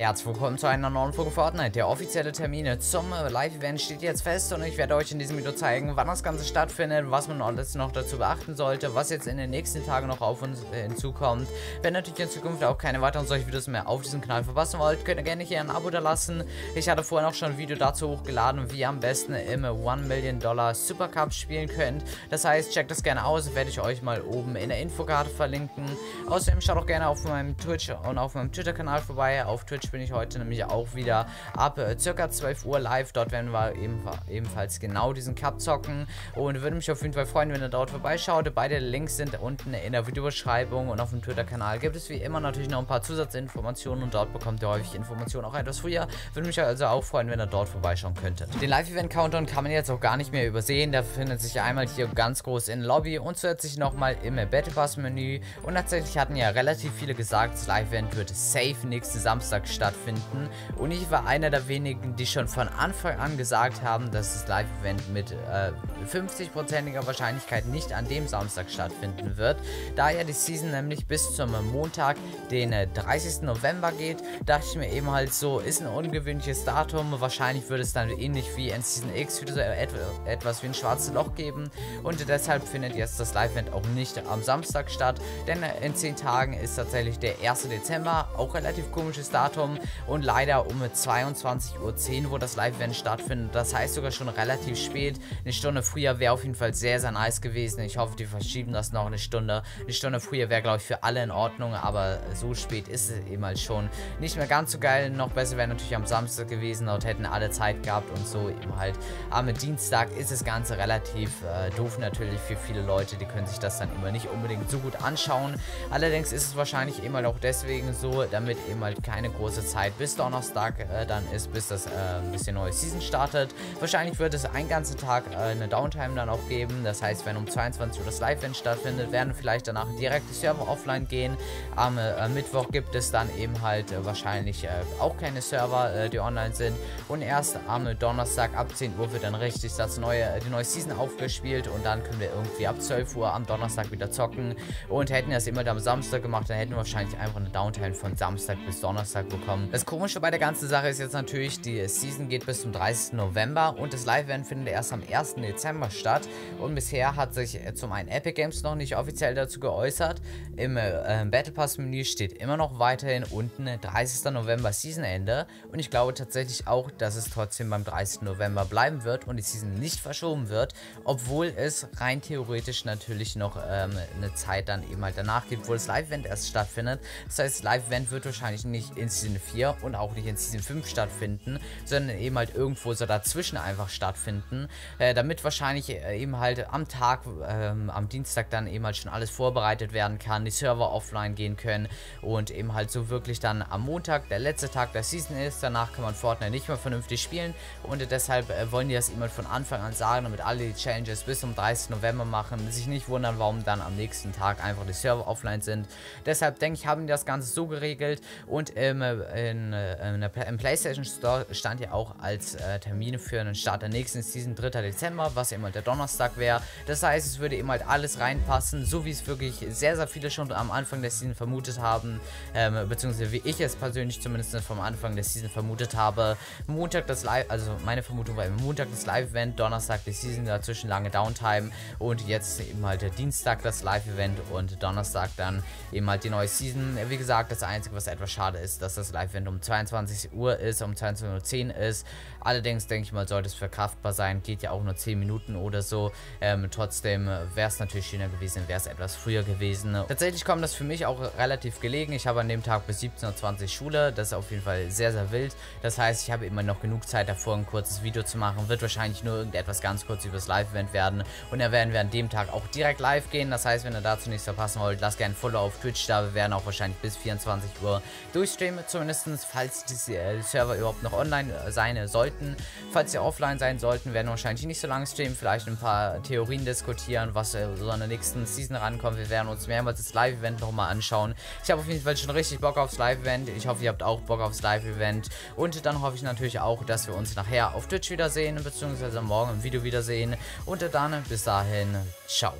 Herzlich willkommen zu einer neuen Folge Fortnite. Der offizielle Termin zum Live-Event steht jetzt fest und ich werde euch in diesem Video zeigen, wann das Ganze stattfindet, was man alles noch dazu beachten sollte, was jetzt in den nächsten Tagen noch auf uns hinzukommt. Wenn natürlich in Zukunft auch keine weiteren solche Videos mehr auf diesem Kanal verpassen wollt, könnt ihr gerne hier ein Abo da lassen. Ich hatte vorhin auch schon ein Video dazu hochgeladen, wie ihr am besten im 1 Million Dollar Super Cup spielen könnt. Das heißt, checkt das gerne aus, werde ich euch mal oben in der Infokarte verlinken. Außerdem schaut auch gerne auf meinem Twitch und auf meinem Twitter-Kanal vorbei. Auf Twitch bin ich heute nämlich auch wieder ab äh, circa 12 Uhr live. Dort werden wir eben, ebenfalls genau diesen Cup zocken. Und würde mich auf jeden Fall freuen, wenn ihr dort vorbeischaut. Beide Links sind unten in der Videobeschreibung und auf dem Twitter-Kanal gibt es wie immer natürlich noch ein paar Zusatzinformationen und dort bekommt ihr häufig Informationen auch etwas früher. Würde mich also auch freuen, wenn ihr dort vorbeischauen könntet. Den Live-Event-Countdown kann man jetzt auch gar nicht mehr übersehen. Der befindet sich einmal hier ganz groß in Lobby und zusätzlich nochmal im Battle Pass-Menü. Und tatsächlich hatten ja relativ viele gesagt, das Live-Event wird safe nächsten Samstag stattfinden finden. Und ich war einer der wenigen, die schon von Anfang an gesagt haben, dass das Live-Event mit äh, 50%iger Wahrscheinlichkeit nicht an dem Samstag stattfinden wird. Da ja die Season nämlich bis zum Montag, den 30. Äh, November geht, dachte ich mir eben halt so, ist ein ungewöhnliches Datum. Wahrscheinlich würde es dann ähnlich wie in Season X wieder so etwas wie ein schwarzes Loch geben. Und deshalb findet jetzt das Live-Event auch nicht am Samstag statt. Denn äh, in 10 Tagen ist tatsächlich der 1. Dezember, auch relativ komisches Datum und leider um 22.10 Uhr, wo das Live-Event stattfindet. Das heißt sogar schon relativ spät. Eine Stunde früher wäre auf jeden Fall sehr, sehr nice gewesen. Ich hoffe, die verschieben das noch eine Stunde. Eine Stunde früher wäre, glaube ich, für alle in Ordnung, aber so spät ist es eben halt schon. Nicht mehr ganz so geil. Noch besser wäre natürlich am Samstag gewesen. Dort hätten alle Zeit gehabt und so eben halt. Am Dienstag ist das Ganze relativ äh, doof natürlich für viele Leute. Die können sich das dann immer nicht unbedingt so gut anschauen. Allerdings ist es wahrscheinlich eben halt auch deswegen so, damit eben halt keine große Zeit bis Donnerstag äh, dann ist, bis das äh, ein bisschen neue Season startet. Wahrscheinlich wird es einen ganzen Tag äh, eine Downtime dann auch geben. Das heißt, wenn um 22 Uhr das Live-Event stattfindet, werden vielleicht danach direkt die Server offline gehen. Am äh, Mittwoch gibt es dann eben halt äh, wahrscheinlich äh, auch keine Server, die online sind. Und erst am Donnerstag ab 10 Uhr wird dann richtig das neue, die neue Season aufgespielt und dann können wir irgendwie ab 12 Uhr am Donnerstag wieder zocken. Und hätten das immer am Samstag gemacht, dann hätten wir wahrscheinlich einfach eine Downtime von Samstag bis Donnerstag bekommen. Das Komische bei der ganzen Sache ist jetzt natürlich, die Season geht bis zum 30. November und das Live-Event findet erst am 1. Dezember statt. Und bisher hat sich zum einen Epic Games noch nicht offiziell dazu geäußert. Im äh, Battle Pass Menü steht immer noch weiterhin unten 30. November Seasonende. Und ich glaube tatsächlich auch, dass es trotzdem beim 30. November bleiben wird und die Season nicht verschoben wird. Obwohl es rein theoretisch natürlich noch ähm, eine Zeit dann eben halt danach gibt, wo das Live-Event erst stattfindet. Das heißt, das Live-Event wird wahrscheinlich nicht in Season 4 und auch nicht in Season 5 stattfinden, sondern eben halt irgendwo so dazwischen einfach stattfinden, äh, damit wahrscheinlich äh, eben halt am Tag, ähm, am Dienstag dann eben halt schon alles vorbereitet werden kann, die Server offline gehen können und eben halt so wirklich dann am Montag, der letzte Tag der Season ist, danach kann man Fortnite nicht mehr vernünftig spielen und deshalb äh, wollen die das eben halt von Anfang an sagen, damit alle die Challenges bis zum 30. November machen, sich nicht wundern, warum dann am nächsten Tag einfach die Server offline sind. Deshalb denke ich, haben die das Ganze so geregelt und ähm, in, äh, in der, im PlayStation Store stand ja auch als äh, Termin für einen Start der nächsten Season 3. Dezember, was immer der Donnerstag wäre. Das heißt, es würde eben halt alles reinpassen, so wie es wirklich sehr, sehr viele schon am Anfang der Season vermutet haben, ähm, beziehungsweise wie ich es persönlich zumindest vom Anfang der Season vermutet habe. Montag das Live, also meine Vermutung war Montag das Live-Event, Donnerstag die Season, dazwischen lange Downtime und jetzt eben halt der Dienstag das Live-Event und Donnerstag dann eben halt die neue Season. Wie gesagt, das Einzige, was etwas schade ist, dass das Live-Event um 22 Uhr ist, um 22.10 Uhr ist. Allerdings denke ich mal, sollte es verkraftbar sein. Geht ja auch nur 10 Minuten oder so. Ähm, trotzdem wäre es natürlich schöner gewesen, wäre es etwas früher gewesen. Tatsächlich kommt das für mich auch relativ gelegen. Ich habe an dem Tag bis 17.20 Uhr Schule. Das ist auf jeden Fall sehr, sehr wild. Das heißt, ich habe immer noch genug Zeit davor, ein kurzes Video zu machen. Wird wahrscheinlich nur irgendetwas ganz kurz über das Live-Event werden. Und da werden wir an dem Tag auch direkt live gehen. Das heißt, wenn ihr dazu nichts verpassen wollt, lasst gerne ein Follow auf Twitch da. Wir werden auch wahrscheinlich bis 24 Uhr durchstreamen. Zumindest falls die äh, Server überhaupt noch online äh, sein sollten. Falls sie offline sein sollten, werden wir wahrscheinlich nicht so lange streamen. Vielleicht ein paar Theorien diskutieren, was äh, so an der nächsten Season rankommt. Wir werden uns mehrmals das Live-Event nochmal anschauen. Ich habe auf jeden Fall schon richtig Bock aufs Live-Event. Ich hoffe, ihr habt auch Bock aufs Live-Event. Und dann hoffe ich natürlich auch, dass wir uns nachher auf Twitch wiedersehen, beziehungsweise morgen im Video wiedersehen. Und dann bis dahin, ciao.